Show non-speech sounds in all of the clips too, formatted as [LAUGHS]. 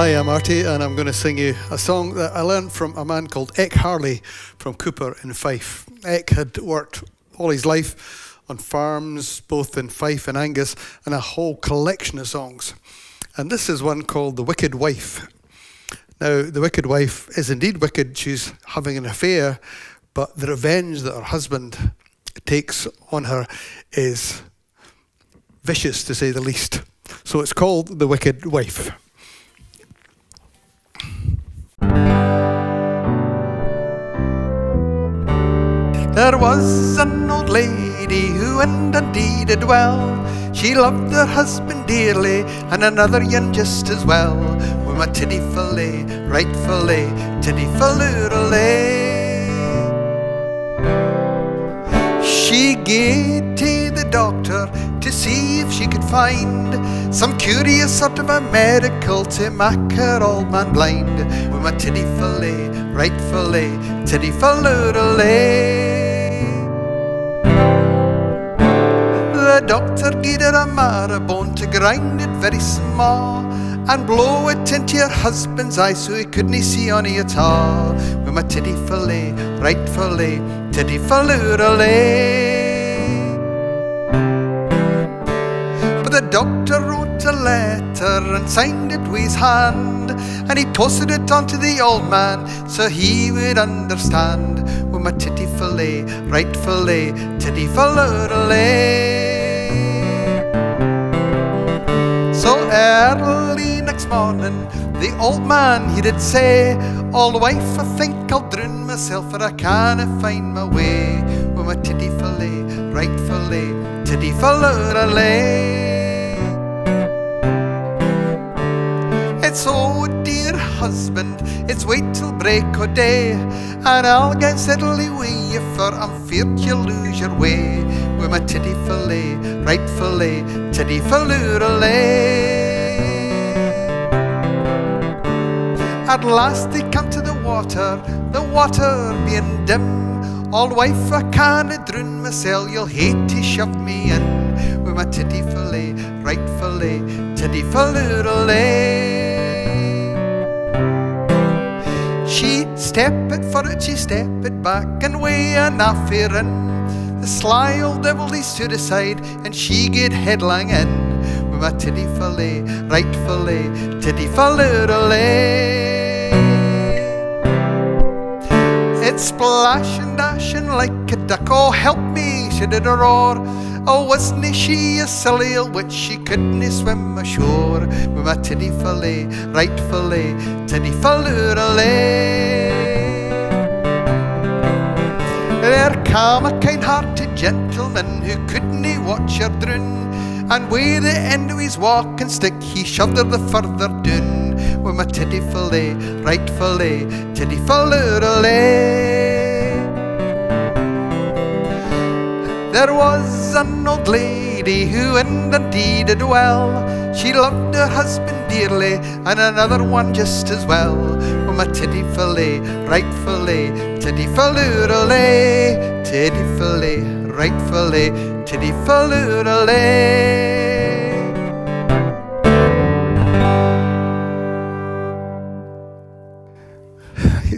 Hi, I'm Artie, and I'm going to sing you a song that I learned from a man called Eck Harley from Cupar in Fife. Eck had worked all his life on farms, both in Fife and Angus, and a whole collection of songs. And this is one called The Wicked Wife. Now, the wicked wife is indeed wicked. She's having an affair, but the revenge that her husband takes on her is vicious, to say the least. So it's called The Wicked Wife. There was an old lady who indeed did well. She loved her husband dearly and another young just as well. With my tiddy fillet, right fillet, tiddy fillet. She gave to the doctor to see if she could find some curious sort of a medical to make her old man blind. With my tiddy fillet, right fillet, tiddy fillet. Doctor her a marrow to grind it very small and blow it into your husband's eye so he couldn't see on it at all. With my tiddy fillet, right fillet, tiddy fillet. But the doctor wrote a letter and signed it with his hand and he tossed it onto the old man so he would understand. With my tiddy fillet, right fillet, tiddy fillet. Early next morning, the old man he did say, Old wife, I think I'll drown myself, for I can't find my way. With my tiddy fillet, right fillet, tiddy fillet. It's oh dear husband, it's wait till break o' day, and I'll get steadily with you, for I'm feared you'll lose your way with my tiddy fillet, right fillet, tiddy fillet. At last they come to the water, the water being dim. Old wife, I can't drown myself, you'll hate to shove me in with my tiddy fillet, right fillet, tiddy fillet. She step it for it, she step it back, and way enough here in. The sly old devil he stood aside and she get headlong in my tiddy fillet, right fillet, tiddy fillet. It's splashing, dashing like a duck. Oh, help me, she did a roar. Oh, wasn't she a silly old witch? She couldn't swim ashore with my tiddy fillet, right fillet, tiddy fillet. There came a kind-hearted gentleman who couldn't watch her drown, and with the end of his walking stick he shoved her the further down. With my tiddy fillet, right fillet, tiddy fillet. There was an old lady who indeed did well. She loved her husband dearly and another one just as well. With my tiddy fillet, right fillet, tiddy fillet, tiddy fillet, right fillet, tiddy fillet.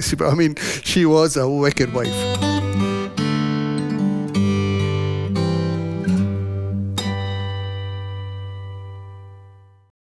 [LAUGHS] I mean, she was a wicked wife.